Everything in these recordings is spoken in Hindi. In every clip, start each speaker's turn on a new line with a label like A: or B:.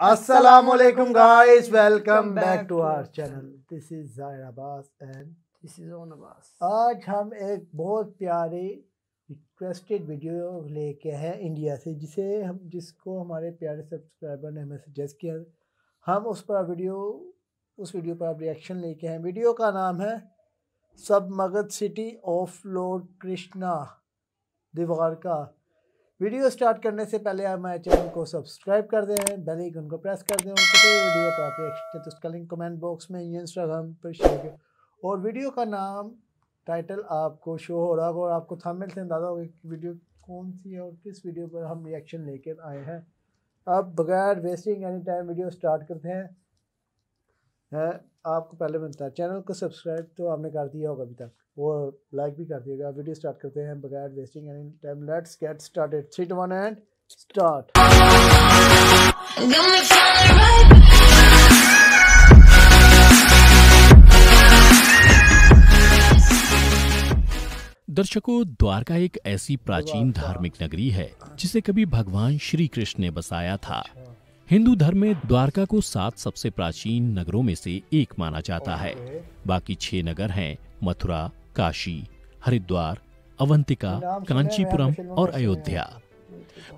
A: Assalamualaikum guys, welcome back to our channel. This is Zair Abbas and
B: This is on Abbas.
A: आज हम एक बहुत प्यारे रिक्वेस्टेड वीडियो लेके हैं इंडिया से जिसे हम जिसको हमारे प्यारे सब्सक्राइबर ने हमें सजेस्ट किया। हम उस पर वीडियो उस वीडियो पर आप रिएक्शन लेके हैं। वीडियो का नाम है सब Magadh city of lord Krishna Dwarka video start करने से पहले आप हमारे चैनल को सब्सक्राइब कर दें, बेल आइकन को प्रेस कर दें और वीडियो पर आप तो उसका लिंक कमेंट बॉक्स में इंस्टाग्राम पर शेयर करें। और वीडियो का नाम, टाइटल आपको शो हो रहा होगा और आपको थंबनेल से अंदाज़ा होगा कि वीडियो कौन सी है और किस वीडियो पर हम रिएक्शन लेकर आए हैं। अब बगैर wasting any time video start करते है। आपको पहले बनता है। चैनल को सब्सक्राइब तो आपने कर दिया होगा अभी तक। और लाइक भी कर दिएगा वीडियो स्टार्ट करते हैं बगैर wasting any time let's get started three two one and start.
C: दर्शकों द्वारका एक ऐसी प्राचीन धार्मिक नगरी है जिसे कभी भगवान श्री कृष्ण ने बसाया था। हिंदू धर्म में द्वारका को सात सबसे प्राचीन नगरों में से एक माना जाता है। बाकी छह नगर हैं मथुरा काशी हरिद्वार अवंतिका कांचीपुरम और अयोध्या।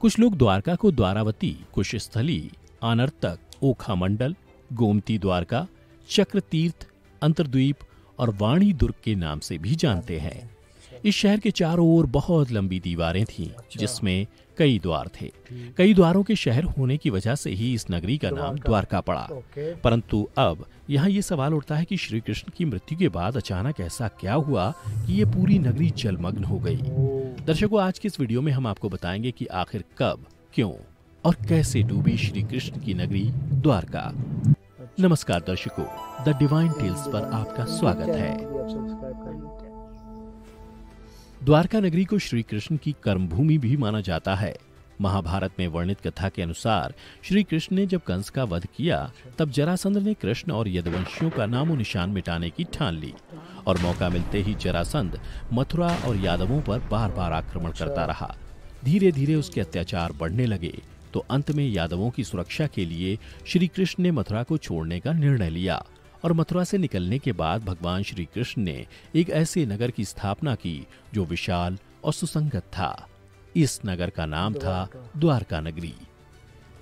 C: कुछ लोग द्वारका को द्वारावती कुशस्थली आनर्तक ओखा मंडल गोमती द्वारका चक्र तीर्थ अंतर्द्वीप और वाणी दुर्ग के नाम से भी जानते हैं। इस शहर के चारों ओर बहुत लंबी दीवारें थीं जिसमें कई द्वार थे। कई द्वारों के शहर होने की वजह से ही इस नगरी का नाम द्वारका। पड़ा। परंतु अब यहाँ ये सवाल उठता है कि श्री कृष्ण की मृत्यु के बाद अचानक ऐसा क्या हुआ कि ये पूरी नगरी जलमग्न हो गई? दर्शकों आज के इस वीडियो में हम आपको बताएँगे कि आखिर कब क्यों और कैसे डूबी श्री कृष्ण की नगरी द्वारका। नमस्कार दर्शकों द डिवाइन टेल्स पर आपका स्वागत है। द्वारका नगरी को श्री कृष्ण की कर्मभूमि भी माना जाता है। महाभारत में वर्णित कथा के अनुसार श्री कृष्ण ने जब कंस का वध किया तब जरासंध ने कृष्ण और यदवंशियों का नामो निशान मिटाने की ठान ली और मौका मिलते ही जरासंध मथुरा और यादवों पर बार बार आक्रमण करता रहा। धीरे धीरे उसके अत्याचार बढ़ने लगे तो अंत में यादवों की सुरक्षा के लिए श्री कृष्ण ने मथुरा को छोड़ने का निर्णय लिया। और मथुरा से निकलने के बाद भगवान श्री कृष्ण ने एक ऐसे नगर की स्थापना की जो विशाल और सुसंगत था। इस नगर का नाम था द्वारका। नगरी।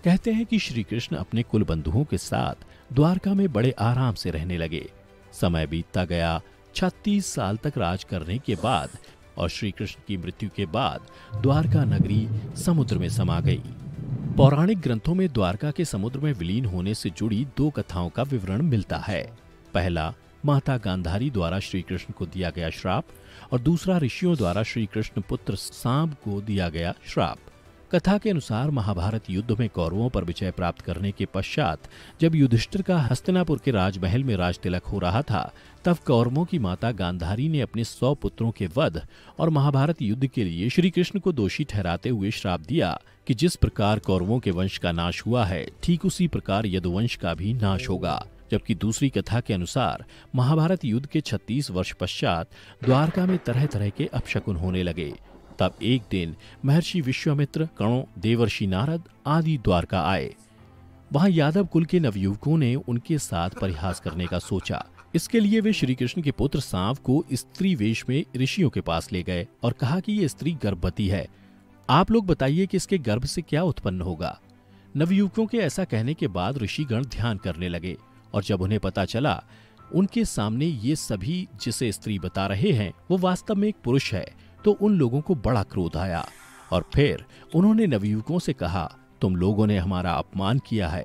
C: कहते हैं कि श्री कृष्ण अपने कुल बंधुओं के साथ द्वारका में बड़े आराम से रहने लगे। समय बीतता गया 36 साल तक राज करने के बाद और श्री कृष्ण की मृत्यु के बाद द्वारका नगरी समुद्र में समा गई। पौराणिक ग्रंथों में द्वारका के समुद्र में विलीन होने से जुड़ी दो कथाओं का विवरण मिलता है। पहला, माता गांधारी द्वारा श्री कृष्ण को दिया गया श्राप, और दूसरा, ऋषियों द्वारा श्री कृष्ण पुत्र सांब को दिया गया श्राप। कथा के अनुसार महाभारत युद्ध में कौरवों पर विजय प्राप्त करने के पश्चात, जब युधिष्ठिर का हस्तिनापुर के राजमहल में राज तिलक हो रहा था, तब कौरवों की माता गांधारी ने अपने सौ पुत्रों के वध और महाभारत युद्ध के लिए श्री कृष्ण को दोषी ठहराते हुए श्राप दिया कि जिस प्रकार कौरवों के वंश का नाश हुआ है, ठीक उसी प्रकार यदुवंश का भी नाश होगा। जबकि दूसरी कथा के अनुसार, महाभारत युद्ध के 36 वर्ष पश्चात, द्वारका में तरह तरह के अपशकुन होने लगे। तब एक दिन महर्षि विश्वामित्र, कणों, देवर्षि नारद आदि द्वारका आए। वहाँ यादव कुल के नवयुवकों ने उनके साथ परिहास करने का सोचा। इसके लिए वे श्री कृष्ण के पुत्र सांव को स्त्री वेश में ऋषियों के पास ले गए और कहा कि ये स्त्री गर्भवती है। आप लोग बताइए कि इसके गर्भ से क्या उत्पन्न होगा। नवयुवकों के ऐसा कहने के बाद ऋषिगण ध्यान करने लगे और जब उन्हें पता चला, उनके सामने ये सभी जिसे स्त्री बता रहे हैं, वो वास्तव में एक पुरुष है। तो उन लोगों को बड़ा क्रोध आया। और फिर उन्होंने नवयुवकों से कहा, तुम लोगों ने हमारा अपमान किया है।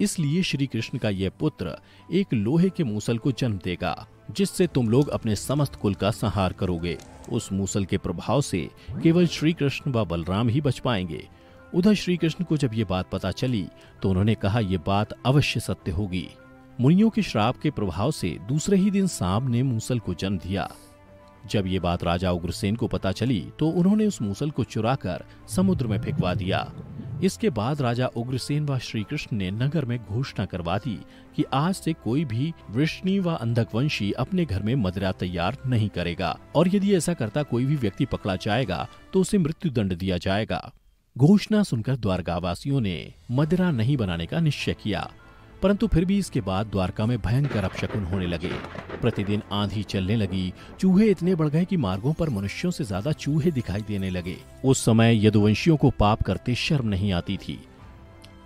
C: इसलिए श्री कृष्ण का यह पुत्र एक लोहे के मूसल को जन्म देगा, जिससे तुम लोग अपने समस्त कुल का संहार करोगे। उस मूसल के प्रभाव से केवल श्री कृष्ण व बलराम ही बच पाएँगे। उधर श्री कृष्ण को जब ये बात पता चली तो उन्होंने कहा यह बात अवश्य सत्य होगी। मुनियों के श्राप के प्रभाव से दूसरे ही दिन सांप ने मूसल को जन्म दिया। जब ये बात राजा उग्रसेन को पता चली तो उन्होंने उस मूसल को चुराकर समुद्र में फेंकवा दिया। इसके बाद राजा उग्रसेन व श्री कृष्ण ने नगर में घोषणा करवा दी कि आज से कोई भी वृष्णि व अंधकवंशी अपने घर में मदिरा तैयार नहीं करेगा, और यदि ऐसा करता कोई भी व्यक्ति पकड़ा जाएगा तो उसे मृत्यु दंड दिया जाएगा। घोषणा सुनकर द्वारकावासियों ने मदिरा नहीं बनाने का निश्चय किया। परंतु फिर भी इसके बाद द्वारका में भयंकर अपशकुन होने लगे। प्रतिदिन आंधी चलने लगी। चूहे इतने बढ़ गए कि मार्गों पर मनुष्यों से ज़्यादा चूहे दिखाई देने लगे। उस समय यदुवंशियों को पाप करते शर्म नहीं आती थी।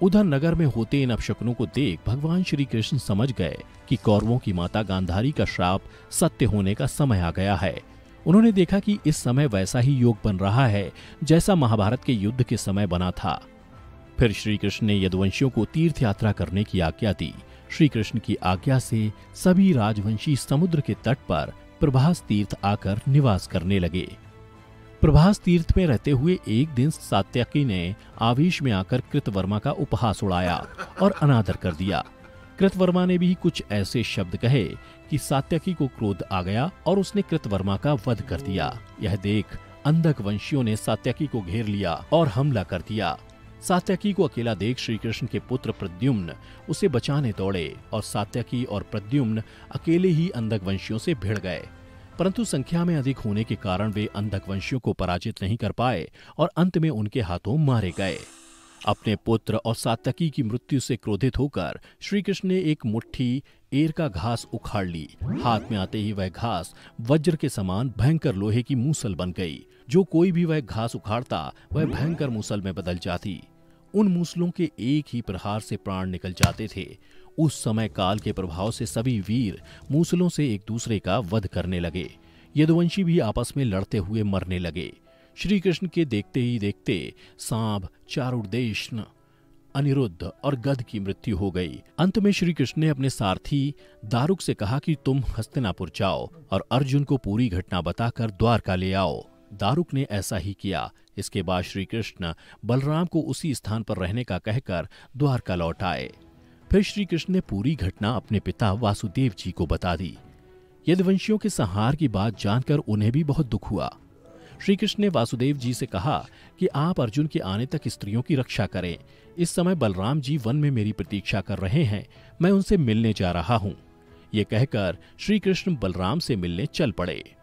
C: उधर नगर में होते इन अपशकुनों को देख भगवान श्री कृष्ण समझ गए कि कौरवों की माता गांधारी का श्राप सत्य होने का समय आ गया है। उन्होंने देखा कि इस समय वैसा ही योग बन रहा है, जैसा महाभारत के युद्ध के समय बना था। फिर श्री कृष्ण ने यदुवंशियों को तीर्थ यात्रा करने की आज्ञा दी। श्री कृष्ण की आज्ञा से सभी राजवंशी समुद्र के तट पर प्रभास तीर्थ आकर निवास करने लगे। प्रभास तीर्थ में रहते हुए एक दिन सात्यकी ने आवेश में आकर कृतवर्मा का उपहास उड़ाया और अनादर कर दिया। कृतवर्मा ने भी कुछ ऐसे शब्द कहे कि सात्यकी को क्रोध आ गया और उसने कृतवर्मा का वध कर दिया। यह देख अंधक वंशियों ने सात्यकी को घेर लिया और हमला कर दिया। सात्यकी को अकेला देख श्री कृष्ण के पुत्र प्रद्युम्न उसे बचाने दौड़े और सात्यकी और प्रद्युम्न अकेले ही अंधक वंशियों से भिड़ गए। परंतु संख्या में अधिक होने के कारण वे अंधक वंशियों को पराजित नहीं कर पाए और अंत में उनके हाथों मारे गए। अपने पुत्र और सातकी की मृत्यु से क्रोधित होकर श्री कृष्ण ने एक मुट्ठी, एर का घास उखाड़ ली। हाथ में आते ही वह घास वज्र के समान भयंकर लोहे की मूसल बन गई। जो कोई भी वह घास उखाड़ता, वह भयंकर मूसल में बदल जाती। उन मूसलों के एक ही प्रहार से प्राण निकल जाते थे। उस समय काल के प्रभाव से सभी वीर मूसलों से एक दूसरे का वध करने लगे। यदुवंशी भी आपस में लड़ते हुए मरने लगे। श्री कृष्ण के देखते ही देखते सांब चारुदेशन अनिरुद्ध और गध की मृत्यु हो गई। अंत में श्री कृष्ण ने अपने सारथी दारुक से कहा कि तुम हस्तिनापुर जाओ और अर्जुन को पूरी घटना बताकर द्वारका ले आओ। दारुक ने ऐसा ही किया। इसके बाद श्री कृष्ण बलराम को उसी स्थान पर रहने का कहकर द्वारका लौट आए। फिर श्री कृष्ण ने पूरी घटना अपने पिता वासुदेव जी को बता दी। यदवंशियों के संहार की बात जानकर उन्हें भी बहुत दुख हुआ। श्री कृष्ण ने वासुदेव जी से कहा कि आप अर्जुन के आने तक स्त्रियों की रक्षा करें। इस समय बलराम जी वन में मेरी प्रतीक्षा कर रहे हैं। मैं उनसे मिलने जा रहा हूँ। ये कहकर श्री कृष्ण बलराम से मिलने चल पड़े।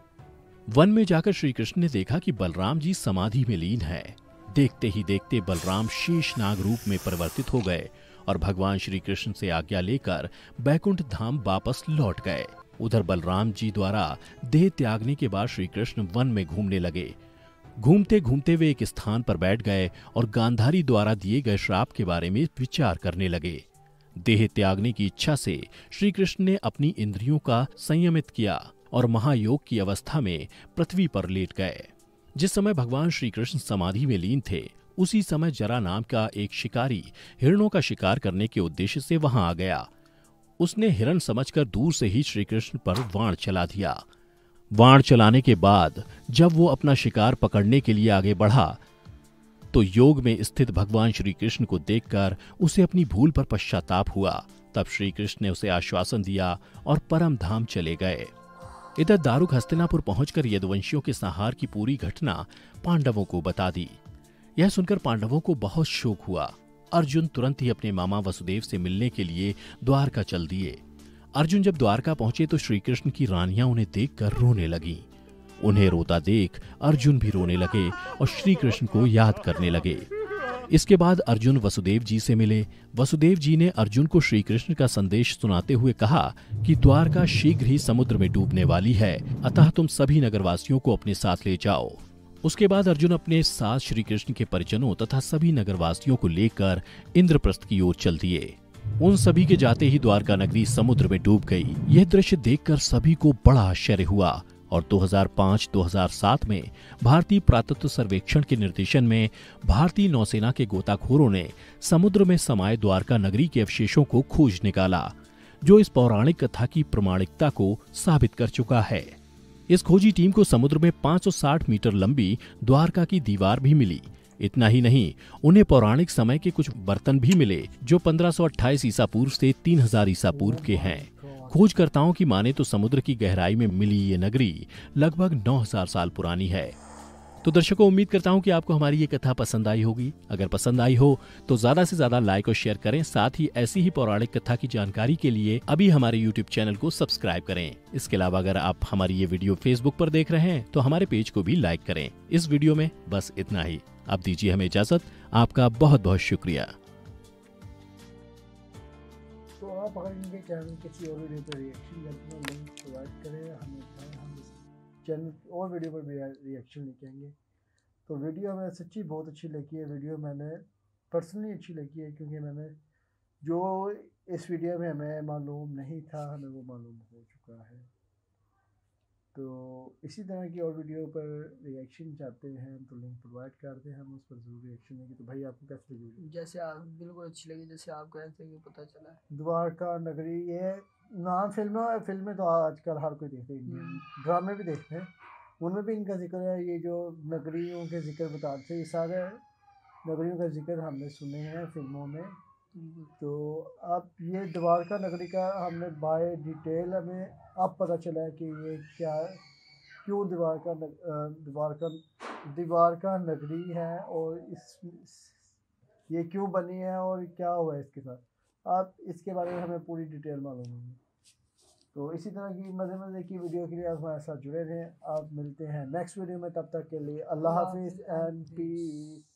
C: वन में जाकर श्री कृष्ण ने देखा कि बलराम जी समाधि में लीन है। देखते ही देखते बलराम शेष नाग रूप में परिवर्तित हो गए और भगवान श्री कृष्ण से आज्ञा लेकर बैकुंठ धाम वापस लौट गए। उधर बलराम जी द्वारा देह त्यागने के बाद श्री कृष्ण वन में घूमने लगे। घूमते घूमते वे एक स्थान पर बैठ गए और गांधारी द्वारा दिए गए श्राप के बारे में विचार करने लगे। देह त्यागने की इच्छा से श्री कृष्ण ने अपनी इंद्रियों का संयमित किया और महायोग की अवस्था में पृथ्वी पर लेट गए। जिस समय भगवान श्री कृष्ण समाधि में लीन थे, उसी समय जरा नाम का एक शिकारी हिरणों का शिकार करने के उद्देश्य से वहाँ आ गया। उसने हिरण समझकर दूर से ही श्री कृष्ण पर वाण चला दिया। वाण चलाने के बाद, जब वो अपना शिकार पकड़ने के लिए आगे बढ़ा तो योग में स्थित भगवान श्री कृष्ण को देखकर उसे अपनी भूल पर पश्चाताप हुआ। तब श्री कृष्ण ने उसे आश्वासन दिया और परम धाम चले गए। इधर दारुक हस्तिनापुर पहुंचकर यदुवंशियों के संहार की पूरी घटना पांडवों को बता दी। यह सुनकर पांडवों को बहुत शोक हुआ। अर्जुन तुरंत ही अपने मामा वसुदेव से मिलने के लिए द्वारका चल दिए। अर्जुन जब द्वारका पहुँचे तो श्री कृष्ण की रानियाँ उन्हें देखकर रोने लगी। उन्हें रोता देख अर्जुन भी रोने लगे और श्री कृष्ण को याद करने लगे। इसके बाद अर्जुन वसुदेव जी से मिले। वसुदेव जी ने अर्जुन को श्री कृष्ण का संदेश सुनाते हुए कहा कि द्वारका शीघ्र ही समुद्र में डूबने वाली है। अतः तुम सभी नगरवासियों को अपने साथ ले जाओ। उसके बाद अर्जुन अपने साथ श्री कृष्ण के परिजनों तथा सभी नगरवासियों को लेकर इंद्रप्रस्थ की ओर चल दिए। उन सभी के जाते ही द्वारका नगरी समुद्र में डूब गई। यह दृश्य देखकर सभी को बड़ा आश्चर्य हुआ और 2005-2007 में भारतीय पुरातत्व सर्वेक्षण के निर्देशन में भारतीय नौसेना के गोताखोरों ने समुद्र में समाये द्वारका नगरी के अवशेषों को खोज निकाला, जो इस पौराणिक कथा की प्रमाणिकता को साबित कर चुका है। इस खोजी टीम को समुद्र में 560 मीटर लंबी द्वारका की दीवार भी मिली। इतना ही नहीं, उन्हें पौराणिक समय के कुछ बर्तन भी मिले, जो 1528 ईसा पूर्व से 3000 ईसा पूर्व के हैं। खोजकर्ताओं की माने तो समुद्र की गहराई में मिली ये नगरी लगभग 9000 साल पुरानी है। तो दर्शकों, उम्मीद करता हूँ कि आपको हमारी ये कथा पसंद आई होगी। अगर पसंद आई हो तो ज़्यादा से ज़्यादा लाइक और शेयर करें। साथ ही ऐसी ही पौराणिक कथा की जानकारी के लिए अभी हमारे यूट्यूब चैनल को सब्सक्राइब करें। इसके अलावा अगर आप हमारी ये वीडियो फेसबुक पर देख रहे हैं तो हमारे पेज को भी लाइक करें। इस वीडियो में बस इतना ही। अब दीजिए हमें इजाज़त। आपका बहुत बहुत शुक्रिया।
A: तो आप अगर इनके चैनल किसी और वीडियो पर रिएक्शन करते हैं प्रोवाइड करें। हमें चैनल और वीडियो पर भी रिएक्शन लेके आएँगे तो वीडियो हमें सच्ची बहुत अच्छी लगी है। वीडियो मैंने पर्सनली अच्छी लगी है क्योंकि मैंने जो इस वीडियो में हमें मालूम नहीं था, हमें वो मालूम हो चुका है। तो इसी तरह की और वीडियो पर रिएक्शन चाहते हैं तो लिंक प्रोवाइड करते हैं हम उस पर ज़रूर रिएक्शन देंगे तो भाई आपको कैसे लगी
B: जैसे आप बिल्कुल अच्छी लगी जैसे आपको ऐसे कि पता चला
A: द्वारका नगरी ये नाम फ़िल्में फ़िल्में तो आजकल हर कोई देखते हैं ड्रामे भी देखते हैं। उनमें भी इनका ज़िक्र है ये जो नगरियों के ज़िक्र बताते हैं ये सारे नगरियों का ज़िक्र हमने सुने हैं फ़िल्मों में। तो अब ये द्वारका नगरी का हमने बाय डिटेल हमें अब पता चला है कि ये क्या क्यों द्वारका नग, द्वारका द्वारका नगरी है और इस ये क्यों बनी है और क्या हुआ है इसके साथ। आप इसके बारे में हमें पूरी डिटेल मालूम होगी। तो इसी तरह की मज़े मज़े की वीडियो के लिए आप हमारे साथ जुड़े रहें। आप मिलते हैं नेक्स्ट वीडियो में तब तक के लिए अल्लाह हाफिज़। And peace.